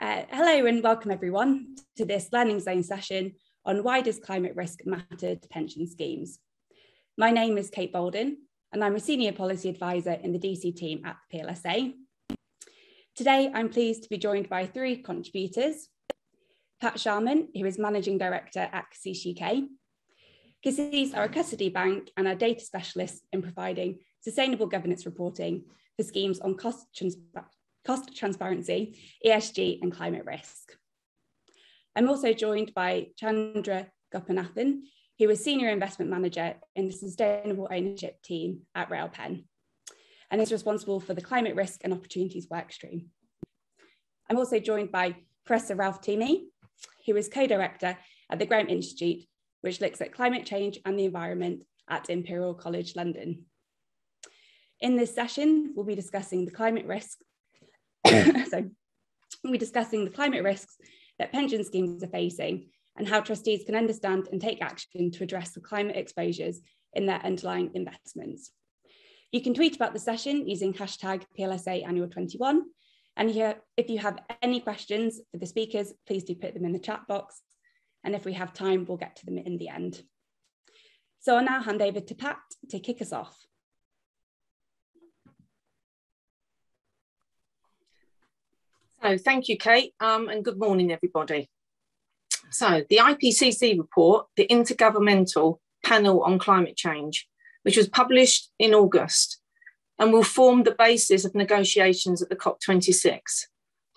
Uh, hello and welcome everyone to this Learning Zone session on why does climate risk matter to pension schemes. My name is Kate Bolden and I'm a Senior Policy Advisor in the DC team at the PLSA. Today I'm pleased to be joined by three contributors. Pat Sharman, who is Managing Director at CACEIS UK. CACEIS are a custody bank and are data specialists in providing sustainable governance reporting for schemes on cost, trans cost transparency, ESG, and climate risk. I'm also joined by Chandra Gopinathan, who is Senior Investment Manager in the Sustainable Ownership team at Railpen, and is responsible for the Climate Risk and Opportunities workstream. I'm also joined by Professor Ralf Toumi, who is co-director at the Grantham Institute, which looks at climate change and the environment at Imperial College London. In this session, we'll be discussing the climate risk. Oh. so we're discussing the climate risks that pension schemes are facing and how trustees can understand and take action to address the climate exposures in their underlying investments. You can tweet about the session using hashtag PLSA Annual 21. And here, if you have any questions for the speakers, please do put them in the chat box. And if we have time, we'll get to them in the end. So I'll now hand over to Pat to kick us off. So thank you, Kate, um, and good morning, everybody. So the IPCC report, the Intergovernmental Panel on Climate Change, which was published in August and will form the basis of negotiations at the COP26,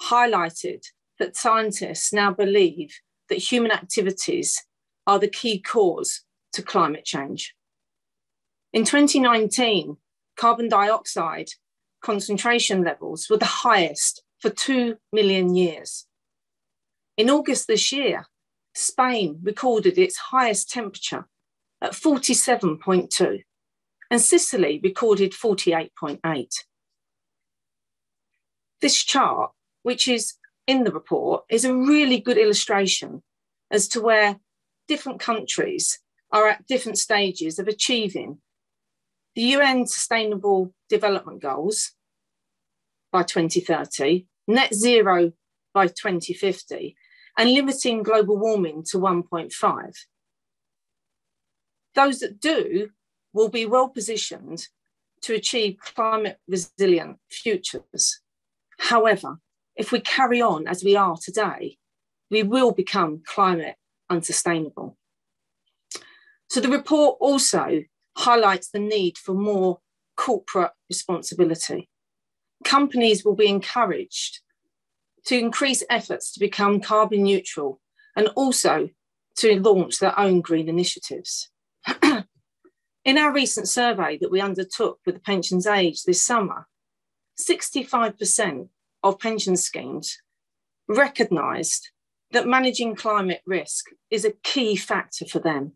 highlighted that scientists now believe that human activities are the key cause to climate change. In 2019, carbon dioxide concentration levels were the highest for two million years. In August this year, Spain recorded its highest temperature at 47.2, and Sicily recorded 48.8. This chart, which is in the report, is a really good illustration as to where different countries are at different stages of achieving the UN Sustainable Development Goals by 2030, net zero by 2050, and limiting global warming to 1.5. Those that do will be well positioned to achieve climate resilient futures. However, if we carry on as we are today, we will become climate unsustainable. So the report also highlights the need for more corporate responsibility companies will be encouraged to increase efforts to become carbon neutral and also to launch their own green initiatives. In our recent survey that we undertook with the Pensions Age this summer, 65% of pension schemes recognised that managing climate risk is a key factor for them.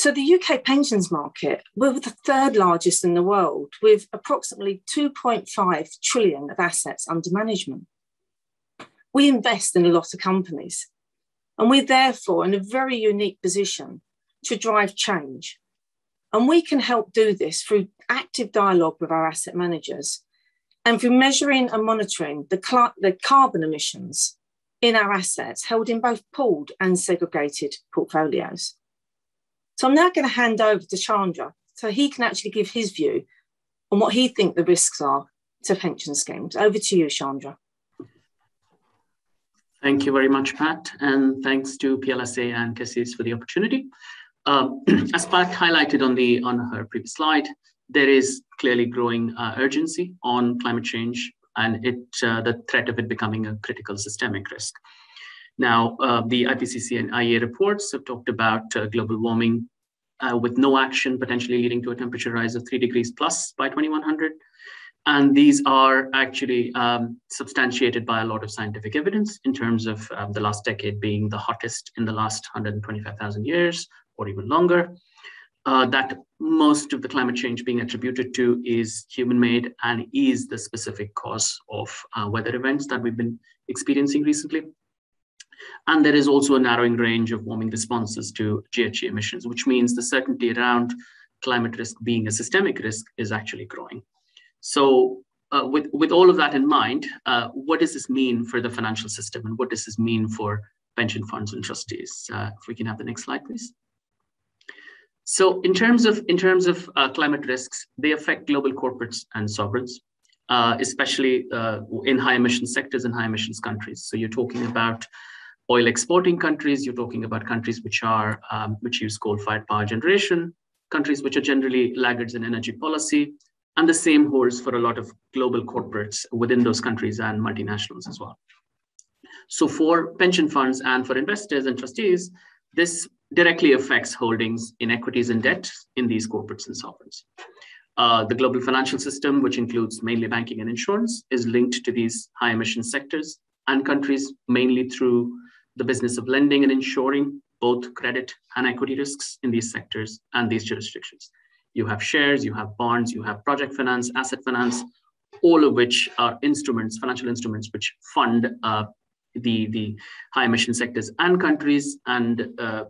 So the UK pensions market, we're the third largest in the world with approximately 2.5 trillion of assets under management. We invest in a lot of companies and we're therefore in a very unique position to drive change. And we can help do this through active dialogue with our asset managers and through measuring and monitoring the, the carbon emissions in our assets held in both pooled and segregated portfolios. So I'm now going to hand over to Chandra so he can actually give his view on what he thinks the risks are to pension schemes. Over to you, Chandra. Thank you very much, Pat, and thanks to PLSA and CACEIS for the opportunity. Um, as Pat highlighted on the on her previous slide, there is clearly growing uh, urgency on climate change and it uh, the threat of it becoming a critical systemic risk. Now, uh, the IPCC and IEA reports have talked about uh, global warming uh, with no action potentially leading to a temperature rise of three degrees plus by 2100. And these are actually um, substantiated by a lot of scientific evidence in terms of um, the last decade being the hottest in the last 125,000 years or even longer. Uh, that most of the climate change being attributed to is human made and is the specific cause of uh, weather events that we've been experiencing recently. And there is also a narrowing range of warming responses to GHG emissions, which means the certainty around climate risk being a systemic risk is actually growing. So uh, with, with all of that in mind, uh, what does this mean for the financial system and what does this mean for pension funds and trustees? Uh, if we can have the next slide, please. So in terms of, in terms of uh, climate risks, they affect global corporates and sovereigns, uh, especially uh, in high emission sectors and high emissions countries. So you're talking about oil exporting countries, you're talking about countries which are um, which use coal-fired power generation, countries which are generally laggards in energy policy, and the same holds for a lot of global corporates within those countries and multinationals as well. So for pension funds and for investors and trustees, this directly affects holdings in equities and debt in these corporates and sovereigns. Uh, the global financial system, which includes mainly banking and insurance, is linked to these high emission sectors and countries mainly through the business of lending and insuring both credit and equity risks in these sectors and these jurisdictions. You have shares, you have bonds, you have project finance, asset finance, all of which are instruments, financial instruments, which fund uh, the, the high emission sectors and countries and uh,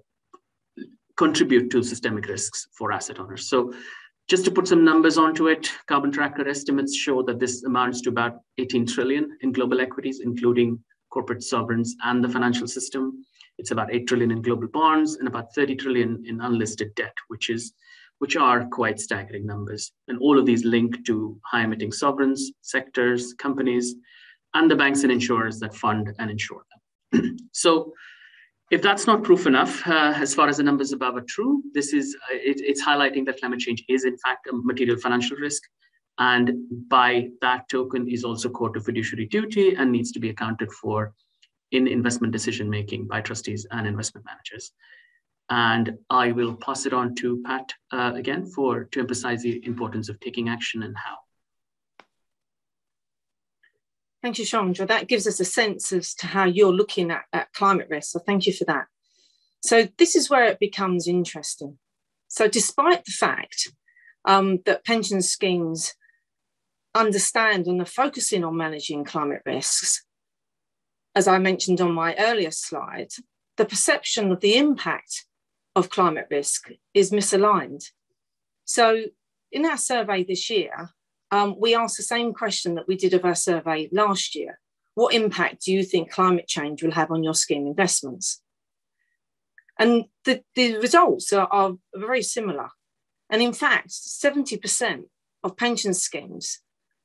contribute to systemic risks for asset owners. So just to put some numbers onto it, carbon tracker estimates show that this amounts to about 18 trillion in global equities, including corporate sovereigns and the financial system. It's about 8 trillion in global bonds and about 30 trillion in unlisted debt, which is which are quite staggering numbers. And all of these link to high emitting sovereigns, sectors, companies, and the banks and insurers that fund and insure them. so if that's not proof enough, uh, as far as the numbers above are true, this is uh, it, it's highlighting that climate change is in fact a material financial risk, and by that token is also core to fiduciary duty and needs to be accounted for in investment decision making by trustees and investment managers. And I will pass it on to Pat uh, again for to emphasize the importance of taking action and how. Thank you, Chandra. That gives us a sense as to how you're looking at, at climate risk. So thank you for that. So this is where it becomes interesting. So despite the fact um, that pension schemes understand and are focusing on managing climate risks, as I mentioned on my earlier slide, the perception of the impact of climate risk is misaligned. So in our survey this year, um, we asked the same question that we did of our survey last year. What impact do you think climate change will have on your scheme investments? And the, the results are, are very similar. And in fact, 70% of pension schemes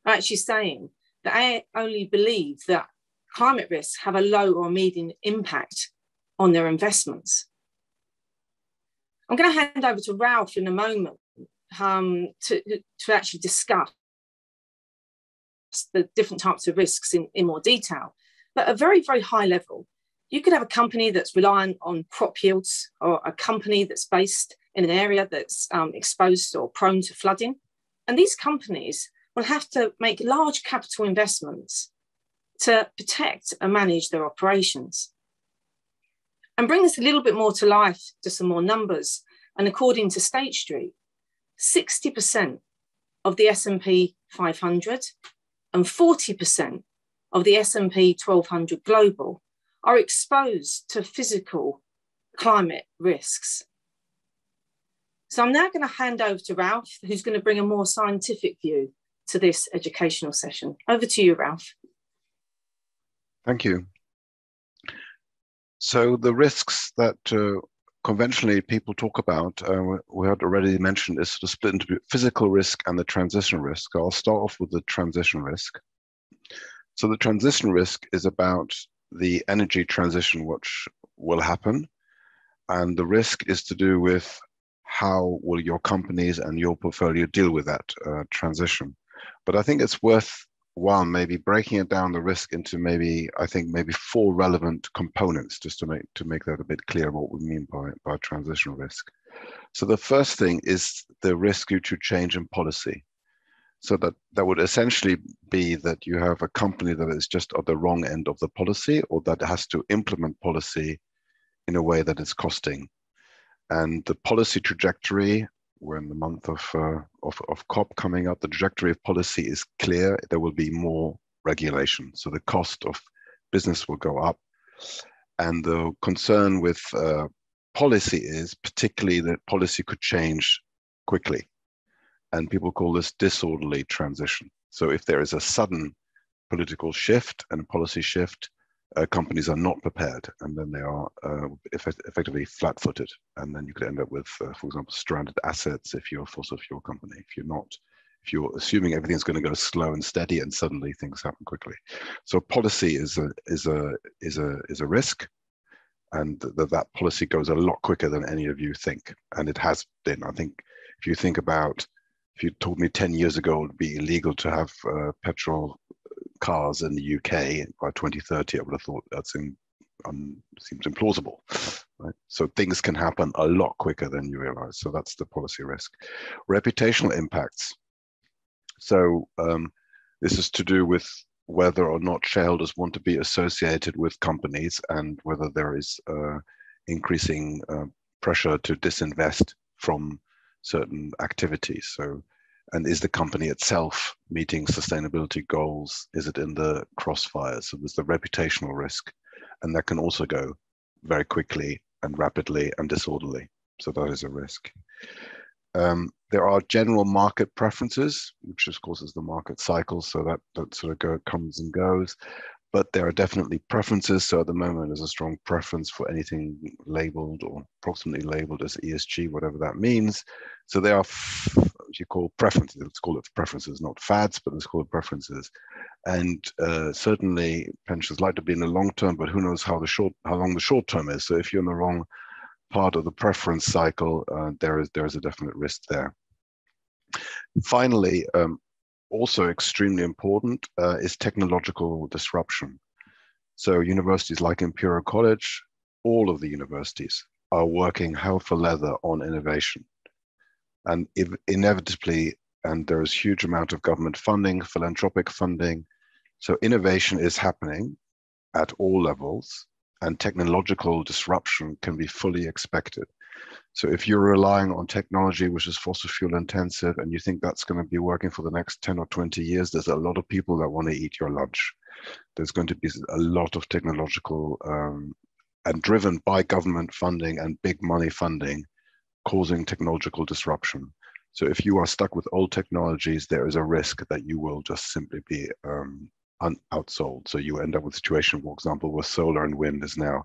are actually saying that they only believe that climate risks have a low or medium impact on their investments. I'm going to hand over to Ralf in a moment um, to, to actually discuss the different types of risks in, in more detail. But at a very, very high level, you could have a company that's reliant on crop yields or a company that's based in an area that's um, exposed or prone to flooding. And these companies will have to make large capital investments to protect and manage their operations. And bring this a little bit more to life to some more numbers. And according to State Street, 60% of the S&P 500 and 40% of the S&P 1200 global are exposed to physical climate risks. So I'm now going to hand over to Ralf, who's going to bring a more scientific view to this educational session. Over to you, Ralf. Thank you. So the risks that uh, conventionally people talk about, uh, we had already mentioned, is sort of split into physical risk and the transition risk. I'll start off with the transition risk. So the transition risk is about the energy transition which will happen. And the risk is to do with how will your companies and your portfolio deal with that uh, transition. But I think it's worth one maybe breaking it down the risk into maybe i think maybe four relevant components just to make to make that a bit clear what we mean by by transition risk. So the first thing is the risk due to change in policy. So that that would essentially be that you have a company that is just at the wrong end of the policy or that has to implement policy in a way that is costing. And the policy trajectory we're in the month of, uh, of, of COP coming up. The trajectory of policy is clear. There will be more regulation. So the cost of business will go up. And the concern with uh, policy is particularly that policy could change quickly. And people call this disorderly transition. So if there is a sudden political shift and policy shift, uh, companies are not prepared, and then they are uh, effect effectively flat-footed, and then you could end up with, uh, for example, stranded assets if you're a fossil fuel company. If you're not, if you're assuming everything's going to go slow and steady, and suddenly things happen quickly, so policy is a is a is a is a risk, and that that policy goes a lot quicker than any of you think, and it has been. I think if you think about if you told me 10 years ago it would be illegal to have uh, petrol cars in the UK by 2030, I would have thought that's in, um, seems implausible. Right? So things can happen a lot quicker than you realize. So that's the policy risk. Reputational impacts. So um, this is to do with whether or not shareholders want to be associated with companies and whether there is uh, increasing uh, pressure to disinvest from certain activities. So and is the company itself meeting sustainability goals? Is it in the crossfire? So there's the reputational risk, and that can also go very quickly and rapidly and disorderly. So that is a risk. Um, there are general market preferences, which of course is the market cycle. So that, that sort of go, comes and goes but there are definitely preferences. So at the moment, there's a strong preference for anything labeled or approximately labeled as ESG, whatever that means. So there are what you call preferences. Let's call it preferences, not fads, but let's call it preferences. And uh, certainly, pensions like to be in the long term, but who knows how the short, how long the short term is. So if you're in the wrong part of the preference cycle, uh, there is there is a definite risk there. Finally, um, also extremely important uh, is technological disruption. So universities like Imperial College, all of the universities are working hell for leather on innovation. And inevitably, and there is huge amount of government funding, philanthropic funding. So innovation is happening at all levels and technological disruption can be fully expected. So if you're relying on technology which is fossil fuel intensive and you think that's going to be working for the next 10 or 20 years, there's a lot of people that want to eat your lunch. There's going to be a lot of technological um, and driven by government funding and big money funding causing technological disruption. So if you are stuck with old technologies, there is a risk that you will just simply be um, outsold. So you end up with a situation, for example, where solar and wind is now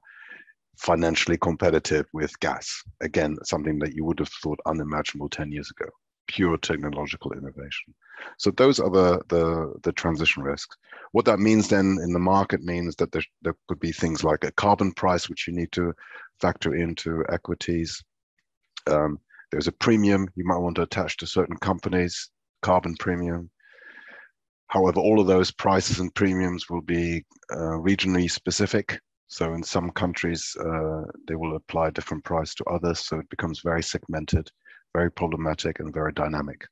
financially competitive with gas. Again, something that you would have thought unimaginable 10 years ago, pure technological innovation. So those are the, the, the transition risks. What that means then in the market means that there, there could be things like a carbon price, which you need to factor into equities. Um, there's a premium you might want to attach to certain companies, carbon premium. However, all of those prices and premiums will be uh, regionally specific. So in some countries, uh, they will apply a different price to others. So it becomes very segmented, very problematic and very dynamic.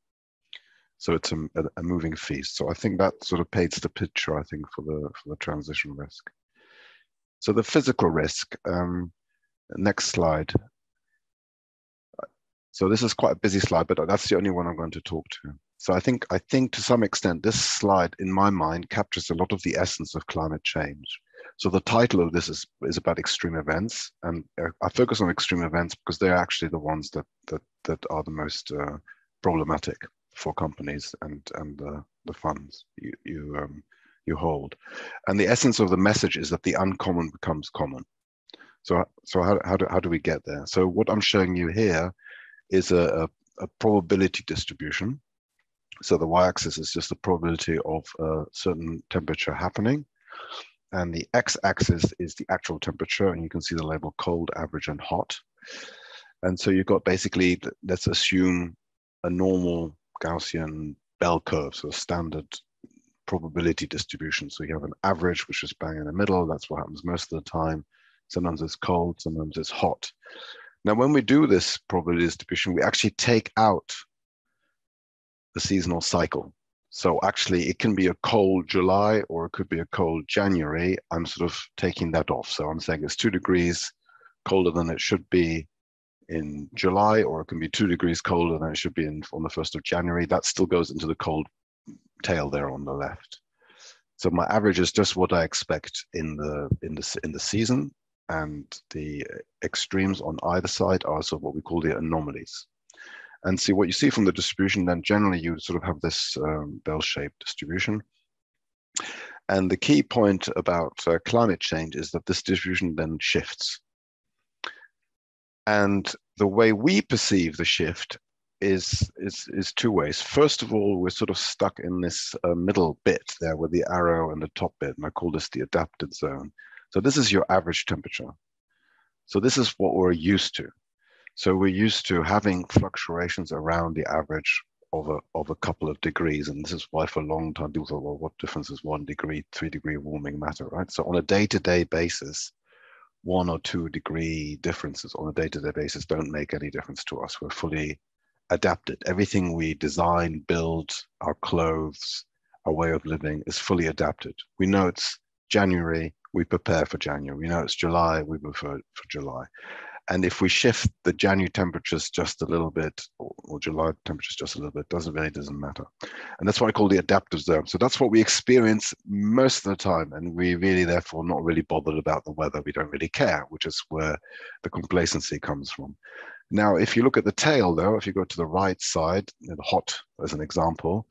So it's a, a moving feast. So I think that sort of paints the picture, I think, for the, for the transition risk. So the physical risk, um, next slide. So this is quite a busy slide, but that's the only one I'm going to talk to. So I think, I think to some extent, this slide, in my mind, captures a lot of the essence of climate change. So the title of this is, is about extreme events, and uh, I focus on extreme events because they're actually the ones that that that are the most uh, problematic for companies and and uh, the funds you you um, you hold. And the essence of the message is that the uncommon becomes common. So so how how do how do we get there? So what I'm showing you here is a, a, a probability distribution. So the y-axis is just the probability of a certain temperature happening and the x-axis is the actual temperature, and you can see the label cold, average, and hot. And so you've got basically, let's assume a normal Gaussian bell curve, so a standard probability distribution. So you have an average, which is bang in the middle. That's what happens most of the time. Sometimes it's cold, sometimes it's hot. Now, when we do this probability distribution, we actually take out the seasonal cycle. So actually, it can be a cold July or it could be a cold January. I'm sort of taking that off. So I'm saying it's two degrees colder than it should be in July, or it can be two degrees colder than it should be in, on the 1st of January. That still goes into the cold tail there on the left. So my average is just what I expect in the in the in the season, and the extremes on either side are sort of what we call the anomalies. And see what you see from the distribution, then generally you sort of have this um, bell-shaped distribution. And the key point about uh, climate change is that this distribution then shifts. And the way we perceive the shift is is is two ways. First of all, we're sort of stuck in this uh, middle bit there with the arrow and the top bit, and I call this the adapted zone. So this is your average temperature. So this is what we're used to. So we're used to having fluctuations around the average of a of a couple of degrees, and this is why for a long time people thought, well, what difference is one degree, three degree warming matter, right? So on a day-to-day basis, one or two degree differences on a day-to-day basis don't make any difference to us. We're fully adapted. Everything we design, build, our clothes, our way of living is fully adapted. We know it's January, we prepare for January. We know it's July, we prepare for July. And if we shift the January temperatures just a little bit, or, or, July temperatures just a little bit, doesn't really doesn't matter. And that's what I call the adaptive zone. So that's what we experience most of the time. And we really therefore not really bothered about the weather. We don't really care, which is where the complacency comes from. Now, if you look at the tail, though, if you go to the right side, know, hot as an example,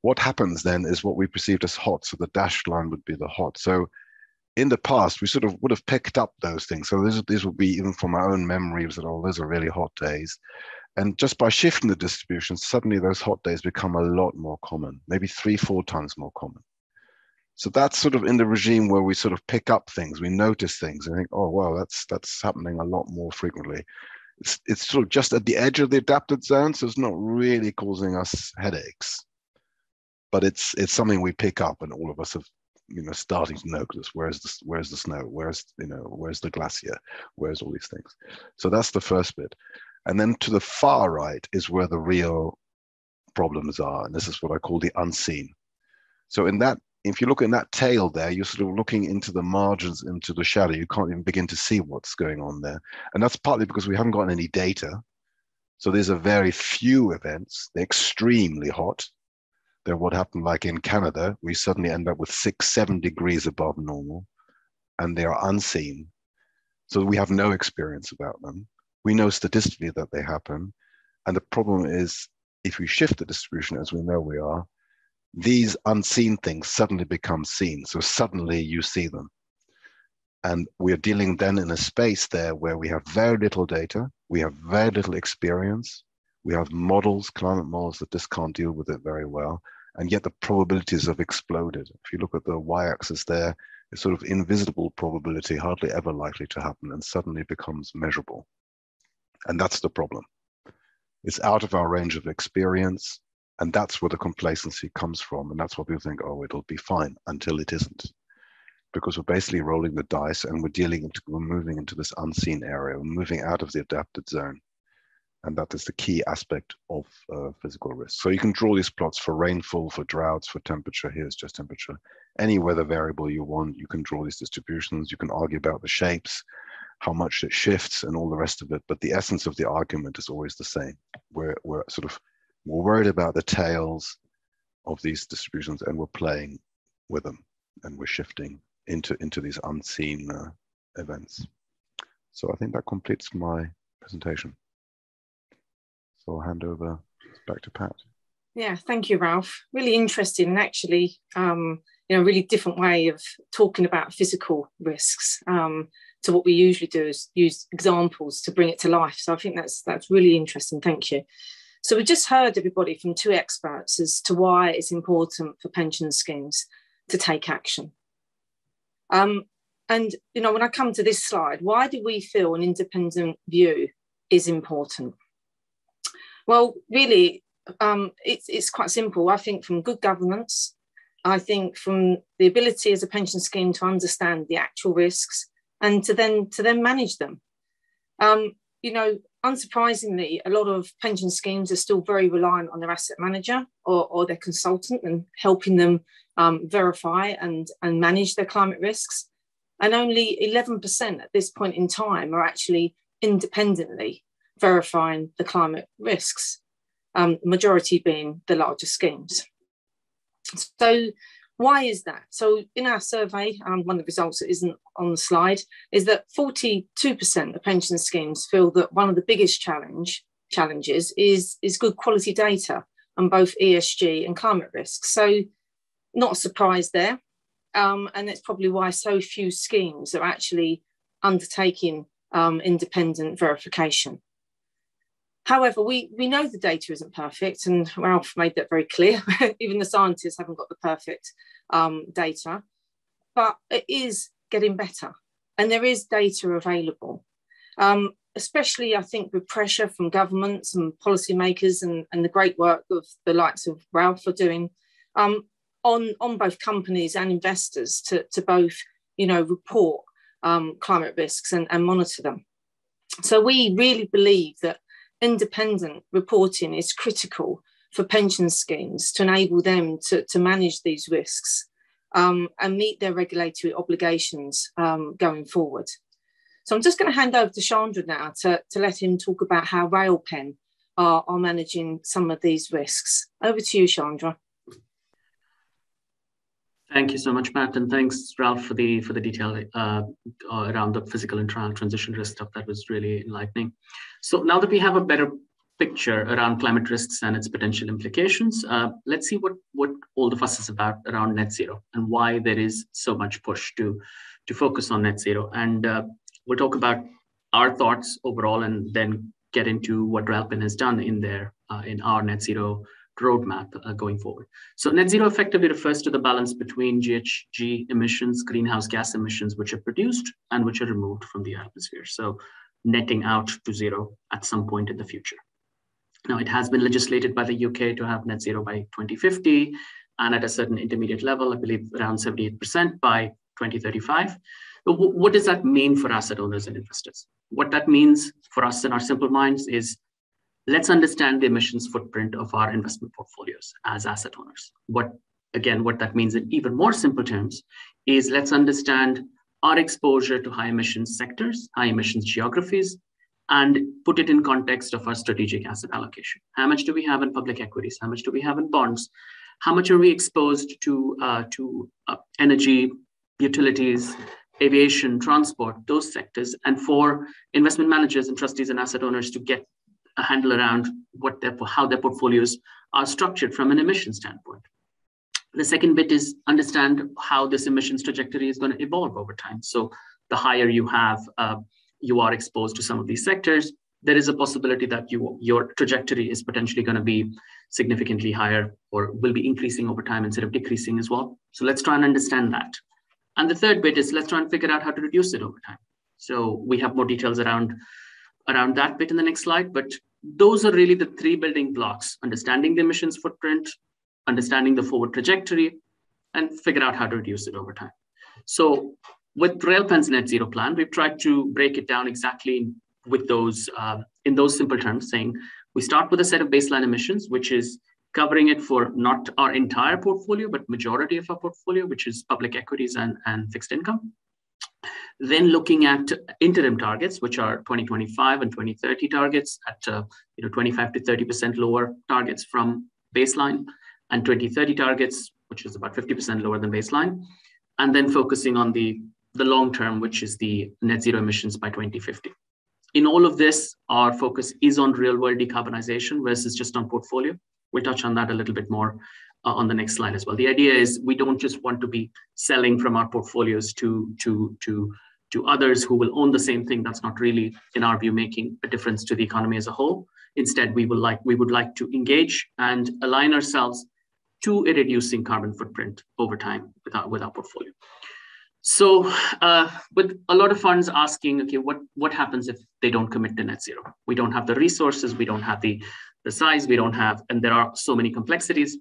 what happens then is what we perceived as hot. So the dashed line would be the hot. So in the past, we sort of would have picked up those things. So this, this would be even from our own memories that, oh, those are really hot days. And just by shifting the distribution, suddenly those hot days become a lot more common, maybe three, four times more common. So that's sort of in the regime where we sort of pick up things, we notice things, and think, oh, well, that's that's happening a lot more frequently it's, it's sort of just at the edge of the adapted zone, so it's not really causing us headaches. But it's it's something we pick up, and all of us have you know starting to know because where's the where's the snow, where's you know where's the glacier, where's all these things. So that's the first bit, and then to the far right is where the real problems are, and this is what I call the unseen. So in that if you look in that tail there, you're sort of looking into the margins, into the shadow. You can't even begin to see what's going on there. And that's partly because we haven't got any data. So there's a very few events. They're extremely hot. They're what happened like in Canada. We suddenly end up with six, seven degrees above normal, and they are unseen. So we have no experience about them. We know statistically that they happen. And the problem is if we shift the distribution as we know we are, these unseen things suddenly become seen. So suddenly you see them. And we're dealing then in a space there where we have very little data, we have very little experience, we have models, climate models that just can't deal with it very well. And yet the probabilities have exploded. If you look at the y axis there, it's sort of invisible probability, hardly ever likely to happen, and suddenly becomes measurable. And that's the problem. It's out of our range of experience. And that's where the complacency comes from. And that's what people think, oh, it'll be fine until it isn't. Because we're basically rolling the dice and we're dealing into, we're moving into this unseen area, we're moving out of the adapted zone. And that is the key aspect of uh, physical risk. So you can draw these plots for rainfall, for droughts, for temperature. Here's just temperature. Any weather variable you want, you can draw these distributions. You can argue about the shapes, how much it shifts, and all the rest of it. But the essence of the argument is always the same. We're, we're sort of we're worried about the tails of these distributions and we're playing with them and we're shifting into, into these unseen uh, events. So I think that completes my presentation. So I'll hand over back to Pat. Yeah, thank you, Ralf. Really interesting and actually, um, you know, really different way of talking about physical risks um, to what we usually do is use examples to bring it to life. So I think that's that's really interesting. Thank you. So we just heard everybody from two experts as to why it's important for pension schemes to take action. Um, and you know, when I come to this slide, why do we feel an independent view is important? Well, really, um, it's, it's quite simple. I think from good governance, I think from the ability as a pension scheme to understand the actual risks and to then to then manage them. Um, you know, unsurprisingly, a lot of pension schemes are still very reliant on their asset manager or, or their consultant and helping them um, verify and, and manage their climate risks. And only 11% at this point in time are actually independently verifying the climate risks, um, majority being the larger schemes. So why is that? So in our survey, um, one of the results that isn't on the slide is that 42% of pension schemes feel that one of the biggest challenge challenges is, is good quality data on both ESG and climate risks. So, not a surprise there. Um, and that's probably why so few schemes are actually undertaking um, independent verification. However, we, we know the data isn't perfect, and Ralf made that very clear. Even the scientists haven't got the perfect um, data, but it is getting better, and there is data available. Um, especially, I think, with pressure from governments and policymakers, and, and the great work of the likes of Ralf are doing um, on on both companies and investors to to both, you know, report um, climate risks and, and monitor them. So we really believe that independent reporting is critical for pension schemes to enable them to, to manage these risks um, and meet their regulatory obligations um, going forward. So I'm just going to hand over to Chandra now to, to let him talk about how Railpen are, are managing some of these risks. Over to you, Chandra. Thank you so much, Matt, and thanks, Ralf, for the for the detail uh, around the physical and trial transition risk stuff. That was really enlightening. So now that we have a better picture around climate risks and its potential implications, uh, let's see what what all the fuss is about around net zero and why there is so much push to to focus on net zero. And uh, we'll talk about our thoughts overall, and then get into what Railpen has done in there uh, in our net zero roadmap uh, going forward. So net zero effectively refers to the balance between GHG emissions, greenhouse gas emissions, which are produced and which are removed from the atmosphere. So netting out to zero at some point in the future. Now, it has been legislated by the UK to have net zero by 2050, and at a certain intermediate level, I believe around 78% by 2035. But what does that mean for asset owners and investors? What that means for us in our simple minds is let's understand the emissions footprint of our investment portfolios as asset owners. What, again, what that means in even more simple terms is let's understand our exposure to high emissions sectors, high emissions geographies, and put it in context of our strategic asset allocation. How much do we have in public equities? How much do we have in bonds? How much are we exposed to, uh, to uh, energy, utilities, aviation, transport, those sectors? And for investment managers and trustees and asset owners to get a handle around what their, how their portfolios are structured from an emission standpoint. The second bit is understand how this emissions trajectory is going to evolve over time. So the higher you have, uh, you are exposed to some of these sectors, there is a possibility that you, your trajectory is potentially going to be significantly higher or will be increasing over time instead of decreasing as well. So let's try and understand that. And the third bit is let's try and figure out how to reduce it over time. So we have more details around around that bit in the next slide. But those are really the three building blocks, understanding the emissions footprint, understanding the forward trajectory, and figure out how to reduce it over time. So with Railpen's net zero plan, we've tried to break it down exactly with those uh, in those simple terms, saying we start with a set of baseline emissions, which is covering it for not our entire portfolio, but majority of our portfolio, which is public equities and, and fixed income. Then looking at interim targets, which are 2025 and 2030 targets at uh, you know 25 to 30% lower targets from baseline, and 2030 targets, which is about 50% lower than baseline, and then focusing on the the long term, which is the net zero emissions by 2050. In all of this, our focus is on real world decarbonization versus just on portfolio. We'll touch on that a little bit more uh, on the next slide as well. The idea is we don't just want to be selling from our portfolios to, to, to, to others who will own the same thing. That's not really, in our view, making a difference to the economy as a whole. Instead, we will like we would like to engage and align ourselves to a reducing carbon footprint over time with our, with our portfolio. So, uh, with a lot of funds asking, okay, what what happens if they don't commit to net zero? We don't have the resources, we don't have the the size, we don't have, and there are so many complexities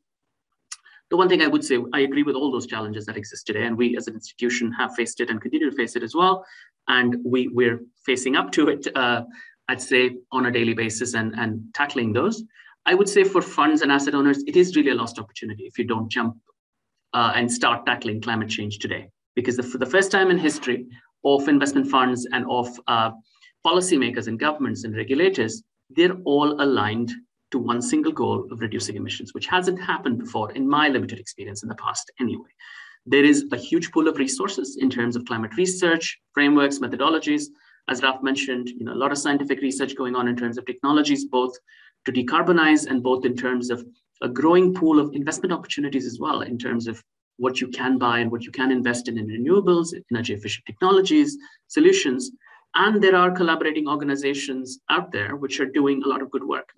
the one thing I would say, I agree with all those challenges that exist today, and we as an institution have faced it and continue to face it as well. And we, we're facing up to it, uh, I'd say, on a daily basis and, and tackling those. I would say for funds and asset owners, it is really a lost opportunity if you don't jump uh, and start tackling climate change today. Because the, for the first time in history of investment funds and of uh, policymakers and governments and regulators, they're all aligned to one single goal of reducing emissions, which hasn't happened before in my limited experience in the past anyway. There is a huge pool of resources in terms of climate research, frameworks, methodologies, as Ralf mentioned, you know, a lot of scientific research going on in terms of technologies, both to decarbonize and both in terms of a growing pool of investment opportunities as well, in terms of what you can buy and what you can invest in in renewables, energy efficient technologies, solutions. And there are collaborating organizations out there which are doing a lot of good work.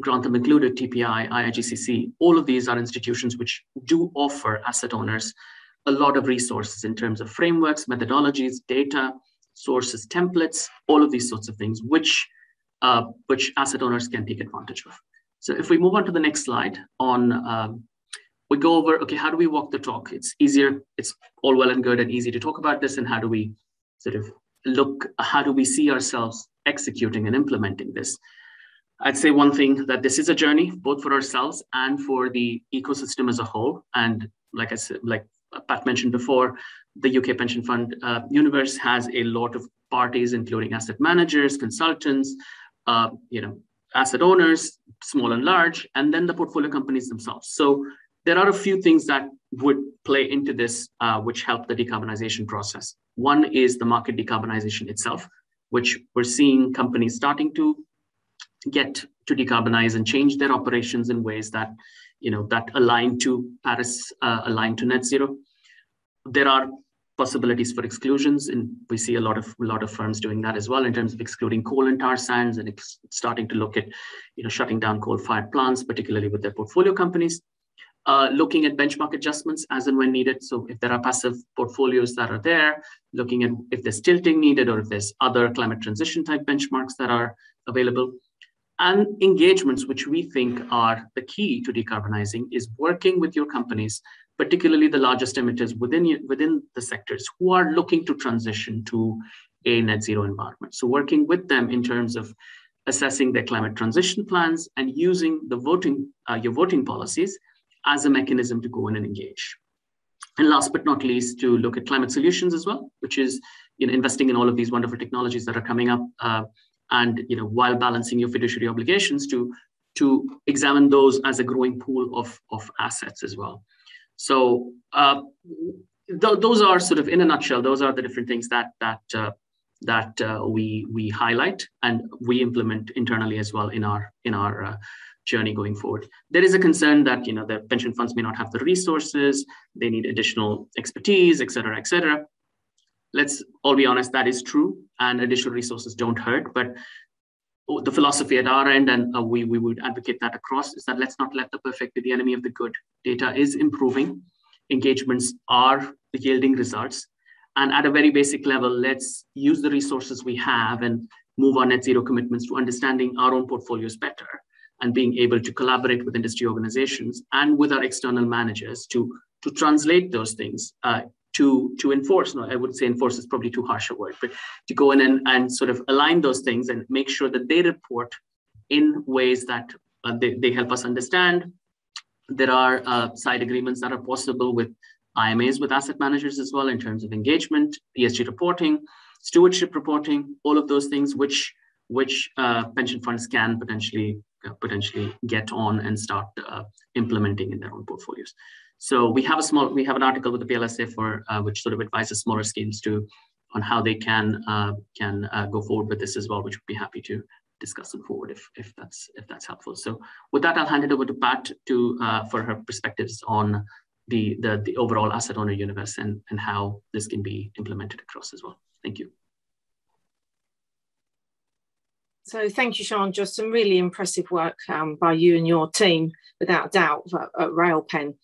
Grantham included, TPI, IIGCC, all of these are institutions which do offer asset owners a lot of resources in terms of frameworks, methodologies, data, sources, templates, all of these sorts of things, which, uh, which asset owners can take advantage of. So if we move on to the next slide on, um, we go over, okay, how do we walk the talk? It's easier, it's all well and good and easy to talk about this and how do we sort of look, how do we see ourselves executing and implementing this? I'd say one thing that this is a journey both for ourselves and for the ecosystem as a whole. And like I said, like Pat mentioned before, the UK pension fund uh, universe has a lot of parties, including asset managers, consultants, uh, you know, asset owners, small and large, and then the portfolio companies themselves. So there are a few things that would play into this, uh, which help the decarbonization process. One is the market decarbonization itself, which we're seeing companies starting to get to decarbonize and change their operations in ways that, you know, that align to Paris, uh, align to net zero. There are possibilities for exclusions, and we see a lot of a lot of firms doing that as well in terms of excluding coal and tar sands and starting to look at, you know, shutting down coal-fired plants, particularly with their portfolio companies uh, looking at benchmark adjustments as and when needed. So if there are passive portfolios that are there, looking at if there's tilting needed or if there's other climate transition type benchmarks that are available. And engagements, which we think are the key to decarbonizing, is working with your companies, particularly the largest emitters within, within the sectors who are looking to transition to a net zero environment. So working with them in terms of assessing their climate transition plans and using the voting, uh, your voting policies as a mechanism to go in and engage. And last but not least, to look at climate solutions as well, which is you know, investing in all of these wonderful technologies that are coming up, uh, and you know, while balancing your fiduciary obligations to to examine those as a growing pool of, of assets as well. So uh, th- those are sort of in a nutshell, those are the different things that that uh, that uh, we we highlight and we implement internally as well in our in our uh, journey going forward. There is a concern that you know the pension funds may not have the resources, they need additional expertise, et cetera, et cetera. Let's all be honest, that is true, and additional resources don't hurt. But the philosophy at our end, and uh, we, we would advocate that across, is that let's not let the perfect be the enemy of the good. Data is improving, engagements are yielding results. And at a very basic level, let's use the resources we have and move our net zero commitments to understanding our own portfolios better and being able to collaborate with industry organizations and with our external managers to, to translate those things uh, to, to enforce. No, I would say enforce is probably too harsh a word, but to go in and, and sort of align those things and make sure that they report in ways that uh, they, they help us understand. There are uh, side agreements that are possible with IMAs with asset managers as well in terms of engagement, ESG reporting, stewardship reporting, all of those things which which uh, pension funds can potentially uh, potentially get on and start uh, implementing in their own portfolios. So we have a small, we have an article with the PLSA for uh, which sort of advises smaller schemes to on how they can uh, can uh, go forward with this as well, which we'd be happy to discuss and forward if, if that's if that's helpful. So with that, I'll hand it over to Pat to uh, for her perspectives on the, the the overall asset owner universe and and how this can be implemented across as well. Thank you. So thank you, Sean. Just Some really impressive work um, by you and your team, without doubt, at, at Railpen.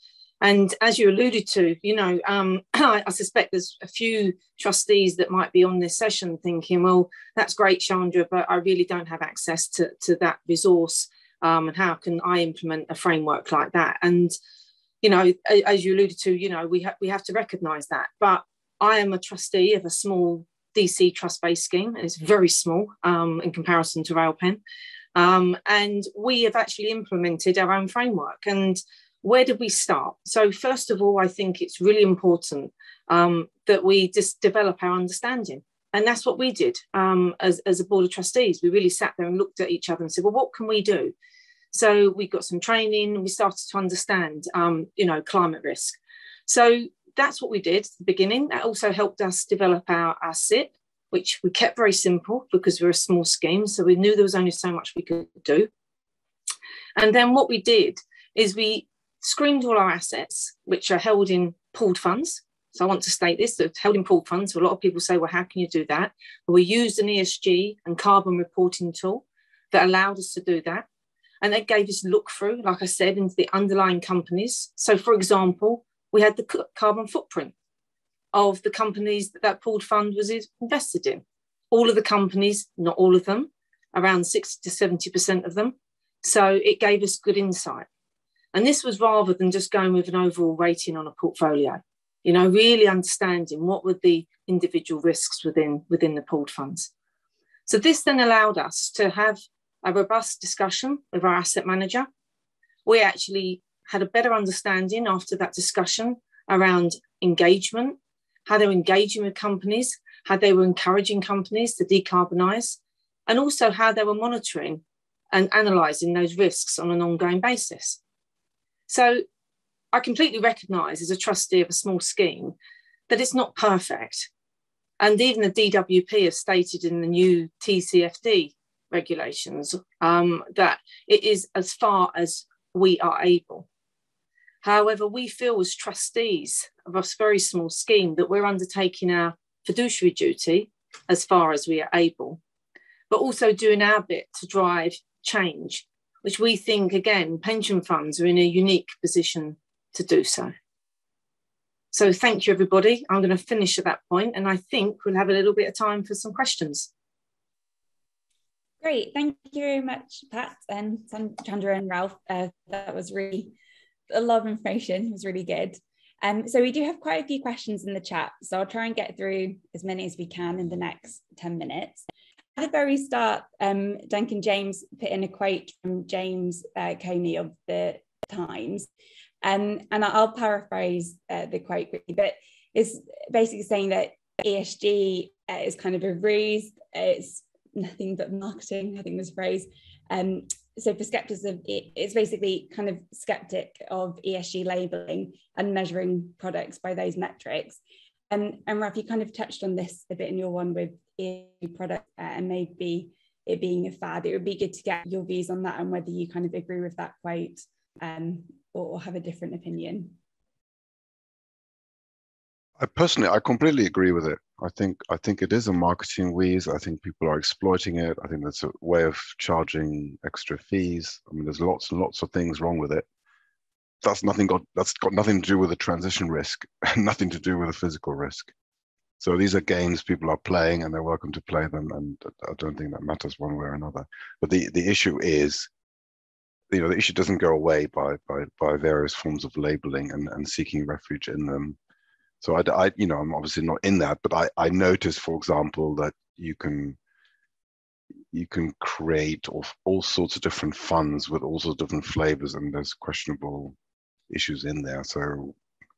And as you alluded to, you know, um, I, I, suspect there's a few trustees that might be on this session thinking, well, that's great, Chandra, but I really don't have access to, to that resource. Um, and how can I implement a framework like that? And, you know, as you alluded to, you know, we, ha- we have to recognize that. But I am a trustee of a small DC trust based scheme, and it's very small um, in comparison to Railpen. Um, and we have actually implemented our own framework. And where did we start? So, first of all, I think it's really important um, that we just develop our understanding. And that's what we did um, as, as a board of trustees. We really sat there and looked at each other and said, well, what can we do? So we got some training, we started to understand, um, you know, climate risk. So that's what we did at the beginning. That also helped us develop our, our SIP, which we kept very simple because we're a small scheme. So we knew there was only so much we could do. And then what we did is we screened all our assets, which are held in pooled funds. So I want to state this, that held in pooled funds. So a lot of people say, well, how can you do that? Well, we used an ESG and carbon reporting tool that allowed us to do that. And that gave us look through, like I said, into the underlying companies. So for example, we had the carbon footprint of the companies that that pooled fund was invested in. All of the companies, not all of them, around 60 to 70% of them. So it gave us good insight. And this was rather than just going with an overall rating on a portfolio you know, really understanding what were the individual risks within, within the pooled funds. So this then allowed us to have a robust discussion with our asset manager. We actually had a better understanding after that discussion around engagement, how they were engaging with companies, how they were encouraging companies to decarbonise, and also how they were monitoring and analysing those risks on an ongoing basis. So I completely recognise as a trustee of a small scheme that it's not perfect. And even the DWP has stated in the new TCFD regulations um, that it is as far as we are able. However, we feel as trustees of a very small scheme that we're undertaking our fiduciary duty as far as we are able, but also doing our bit to drive change, which we think, again, pension funds are in a unique position to do so. So thank you, everybody. I'm going to finish at that point, and I think we'll have a little bit of time for some questions. Great, thank you very much, Pat and Chandra and Ralf. Uh, that was really a lot of information. It was really good. Um, so we do have quite a few questions in the chat, so I'll try and get through as many as we can in the next 10 minutes. At the very start, um, Duncan James put in a quote from James uh, Coney of the Times, um, and I'll paraphrase uh, the quote quickly, but it's basically saying that ESG uh, is kind of a ruse. It's nothing but marketing, I think was phrase. Um, so for skeptics of it, it's basically kind of skeptic of ESG labeling and measuring products by those metrics. Um, and Ralf, you kind of touched on this a bit in your one with ESG product uh, and maybe it being a fad. It would be good to get your views on that and whether you kind of agree with that quote um, or, have a different opinion? I personally, I completely agree with it. I think I think it is a marketing wheeze. I think people are exploiting it. I think that's a way of charging extra fees. I mean, there's lots and lots of things wrong with it. That's nothing got that's got nothing to do with the transition risk, and nothing to do with the physical risk. So these are games people are playing, and they're welcome to play them. And I don't think that matters one way or another. But the the issue is you know the issue doesn't go away by by by various forms of labeling and, and seeking refuge in them so I, I you know i'm obviously not in that but i i notice for example that you can you can create all, all sorts of different funds with all sorts of different flavors and there's questionable issues in there so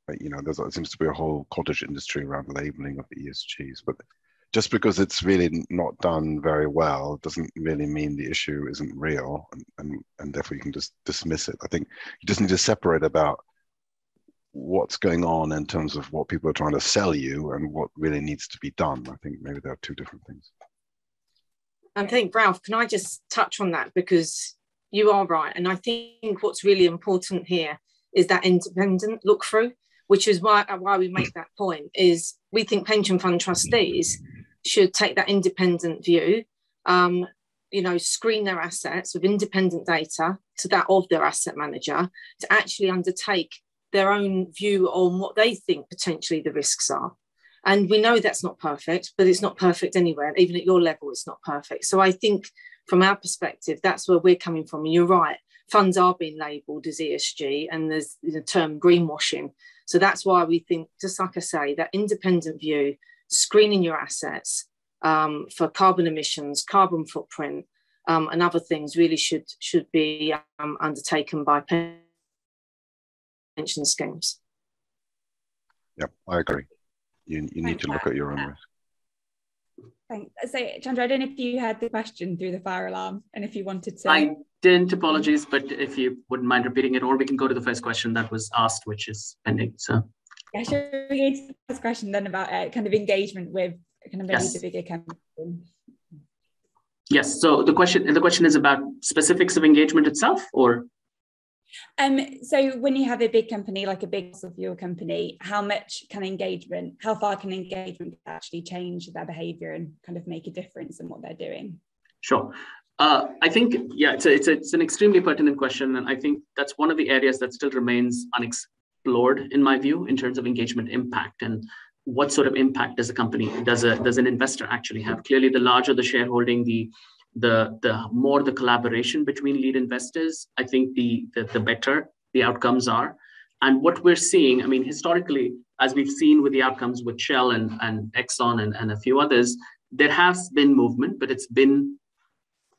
Uh, you know there seems to be a whole cottage industry around labeling of esgs but just because it's really not done very well doesn't really mean the issue isn't real and, and, and therefore you can just dismiss it. I think you just need to separate about what's going on in terms of what people are trying to sell you and what really needs to be done. I think maybe there are two different things. I think, Ralf, can I just touch on that? Because you are right. And I think what's really important here is that independent look through, which is why, why we make that point, is we think pension fund trustees should take that independent view, um, you know, screen their assets with independent data to that of their asset manager to actually undertake their own view on what they think potentially the risks are. And we know that's not perfect, but it's not perfect anywhere. Even at your level, it's not perfect. So I think from our perspective, that's where we're coming from. And you're right, funds are being labelled as ESG and there's the term greenwashing. So that's why we think, just like I say, that independent view screening your assets um, for carbon emissions, carbon footprint, um, and other things really should should be um, undertaken by pension schemes. Yep, I agree. You, you need to look at your own risk. Thanks. So, Chandra, I don't know if you had the question through the fire alarm and if you wanted to. I didn't, apologies, but if you wouldn't mind repeating it, or we can go to the first question that was asked, which is pending. So yeah, should we go to the first question then about uh, kind of engagement with kind of yes. the bigger company. Yes. So the question the question is about specifics of engagement itself, or um, so when you have a big company like a big of your company, how much can engagement, how far can engagement actually change their behavior and kind of make a difference in what they're doing? Sure. Uh, I think, yeah, it's, a, it's, a, it's an extremely pertinent question. And I think that's one of the areas that still remains unexplored, in my view, in terms of engagement impact and what sort of impact does a company, does, a, does an investor actually have? Clearly, the larger the shareholding, the the the more the collaboration between lead investors, I think the, the the better the outcomes are. And what we're seeing, I mean, historically, as we've seen with the outcomes with Shell and, and Exxon and, and a few others, there has been movement, but it's been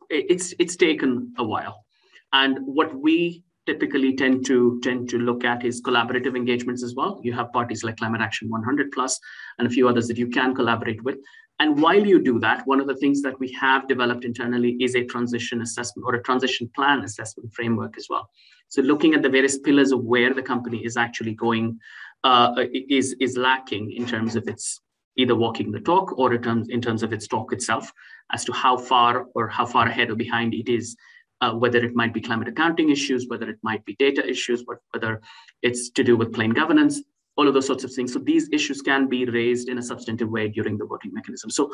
it's it's taken a while. And what we typically tend to tend to look at is collaborative engagements as well. You have parties like Climate Action 100 Plus and a few others that you can collaborate with. And while you do that, one of the things that we have developed internally is a transition assessment or a transition plan assessment framework as well. So looking at the various pillars of where the company is actually going uh, is, is lacking in terms of its either walking the talk or in terms, in terms of its talk itself as to how far or how far ahead or behind it is, uh, whether it might be climate accounting issues, whether it might be data issues, whether it's to do with plain governance, all of those sorts of things. So these issues can be raised in a substantive way during the voting mechanism. So,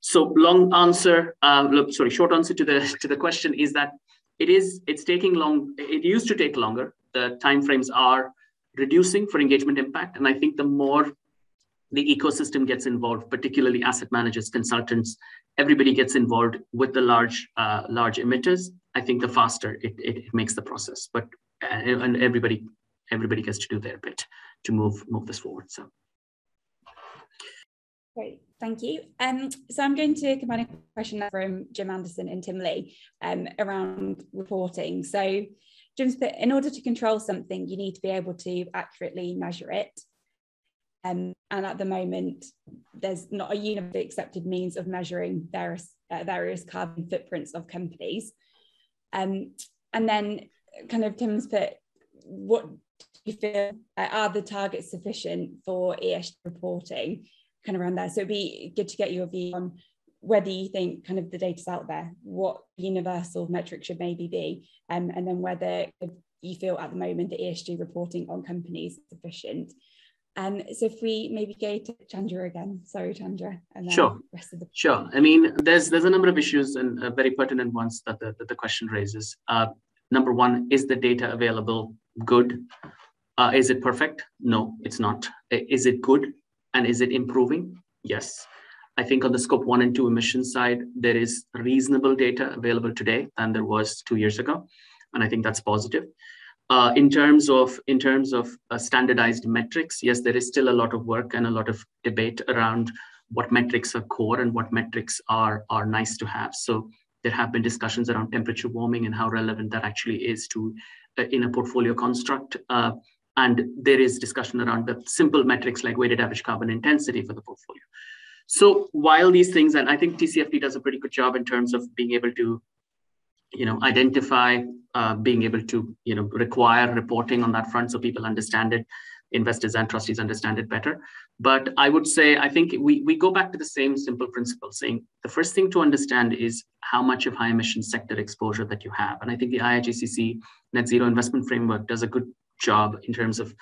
so long answer, uh, sorry, short answer to the to the question is that it is it's taking long. It used to take longer. The timeframes are reducing for engagement impact, and I think the more the ecosystem gets involved, particularly asset managers, consultants, everybody gets involved with the large uh, large emitters. I think the faster it, it, it makes the process, but uh, and everybody everybody gets to do their bit to move move this forward. So. Great, thank you. Um, so I'm going to combine a question from Jim Anderson and Tim Lee um, around reporting. So Jim's put, in order to control something, you need to be able to accurately measure it. Um, and at the moment, there's not a universally accepted means of measuring various, uh, various carbon footprints of companies. Um, and then kind of Tim's put, what do you feel uh, are the targets sufficient for ESG reporting kind of around there? So it'd be good to get your view on whether you think kind of the data's out there, what universal metric should maybe be, um, and then whether you feel at the moment the ESG reporting on companies is sufficient. Um, so if we maybe go to Chandra again, sorry Chandra, and then sure, rest of the sure. I mean, there's there's a number of issues and uh, very pertinent ones that the, that the question raises. Uh, number one, is the data available good? Uh, is it perfect? No, it's not. Is it good? And is it improving? Yes. I think on the scope one and two emission side, there is reasonable data available today than there was two years ago. And I think that's positive. Uh, in terms of in terms of uh, standardized metrics, yes, there is still a lot of work and a lot of debate around what metrics are core and what metrics are are nice to have. So there have been discussions around temperature warming and how relevant that actually is to uh, in a portfolio construct. Uh, and there is discussion around the simple metrics like weighted average carbon intensity for the portfolio. So while these things, and I think TCFD does a pretty good job in terms of being able to, you know, identify, uh, being able to, you know, require reporting on that front so people understand it, investors and trustees understand it better. But I would say, I think we, we go back to the same simple principle, saying the first thing to understand is how much of high emission sector exposure that you have. And I think the IIGCC Net Zero Investment Framework does a good job in terms of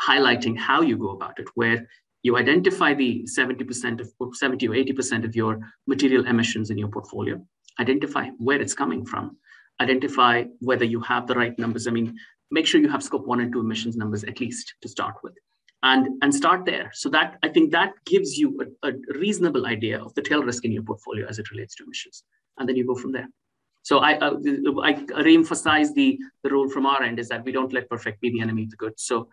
highlighting how you go about it, where you identify the 70% of 70 or 80% of your material emissions in your portfolio, identify where it's coming from, identify whether you have the right numbers. I mean, make sure you have scope one and two emissions numbers at least to start with. And, and start there. So that I think that gives you a, a reasonable idea of the tail risk in your portfolio as it relates to emissions. And then you go from there. So I, uh, I reemphasize the, the rule from our end is that we don't let perfect be the enemy of the good. So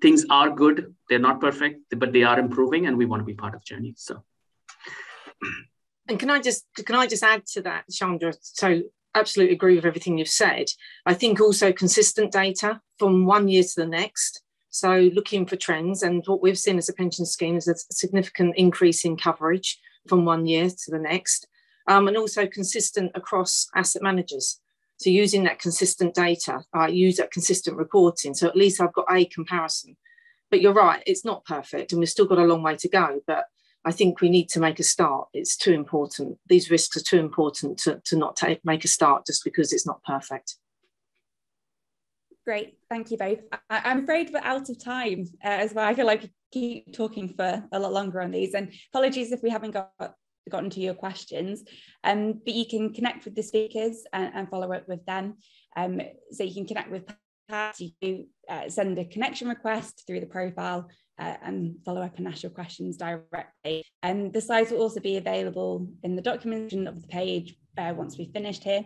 things are good, they're not perfect, but they are improving and we want to be part of the journey. So. And can I just can I just add to that, Chandra? So absolutely agree with everything you've said. I think also consistent data from one year to the next. So looking for trends and what we've seen as a pension scheme is a significant increase in coverage from one year to the next um, and also consistent across asset managers. So using that consistent data, I uh, use that consistent reporting. So at least I've got a comparison. But you're right, it's not perfect and we've still got a long way to go. But I think we need to make a start. It's too important. These risks are too important to, to not take, make a start just because it's not perfect. Great, thank you both. I, am afraid we're out of time uh, as well. I feel like we keep talking for a lot longer on these, and apologies if we haven't got gotten to your questions. Um, but you can connect with the speakers and, and follow up with them. Um, so you can connect with Pat, you can uh, send a connection request through the profile uh, and follow up and ask your questions directly. And the slides will also be available in the documentation of the page uh, once we've finished here.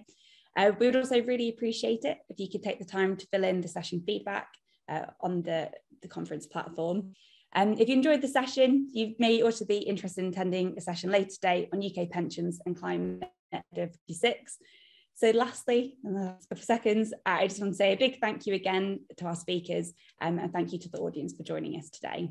Uh, we would also really appreciate it if you could take the time to fill in the session feedback uh, on the, the conference platform. Um, if you enjoyed the session, you may also be interested in attending a session later today on UK pensions and climate 56. So lastly, in the last couple of seconds, I just want to say a big thank you again to our speakers um, and thank you to the audience for joining us today.